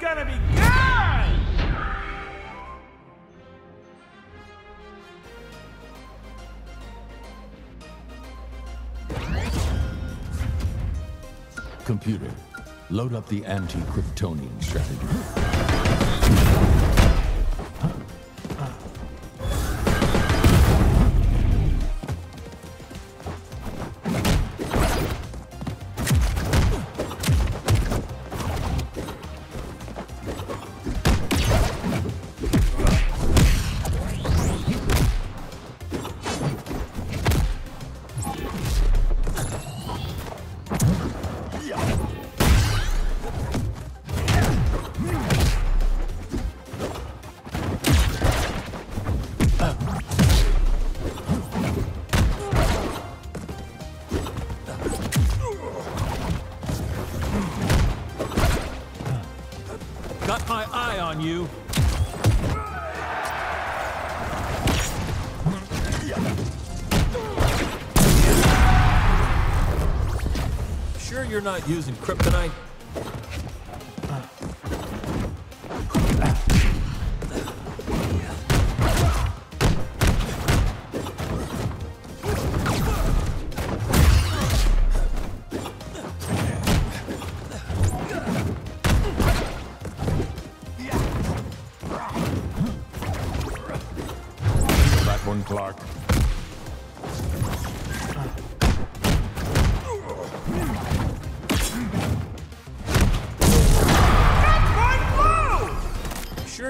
gonna be good! Computer, load up the anti-Kryptonian strategy. Got my eye on you. Sure you're not using kryptonite? Clark.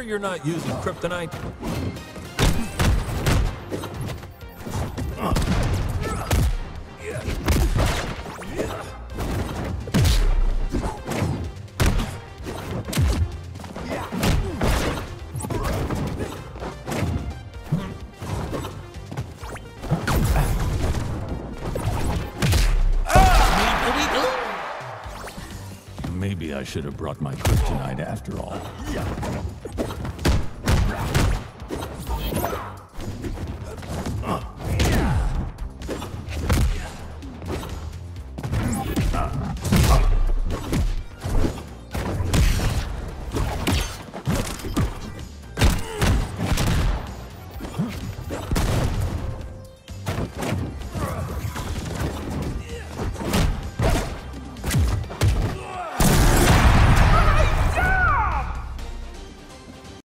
Sure you're not using kryptonite? Maybe I should have brought my kryptonite after all.